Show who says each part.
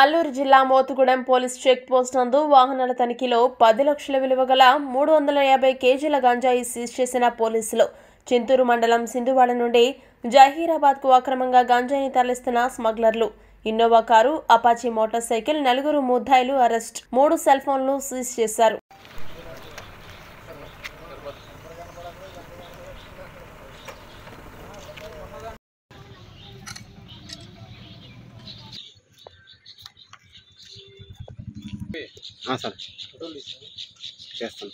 Speaker 1: అల్లూరు జిల్లా Motugudem police check post నందు వాహనాల తనిఖీలో పది లక్షల విలువ గల మూడు వందల యాభై కేజీల గంజాయి సీజ్ చేసిన పోలీసులు. చింతూరు మండలం సింధువాడ నుండి జహీరాబాద్కు అక్రమంగా గంజాయిని తరలిస్తున్న స్మగ్లర్లు. Innova car Apache motor cycle నలుగురు ముద్దాయిలు అరెస్ట్. మూడు సెల్ ఫోన్లు సీజ్ చేశారు.
Speaker 2: సార్. చేస్తాను.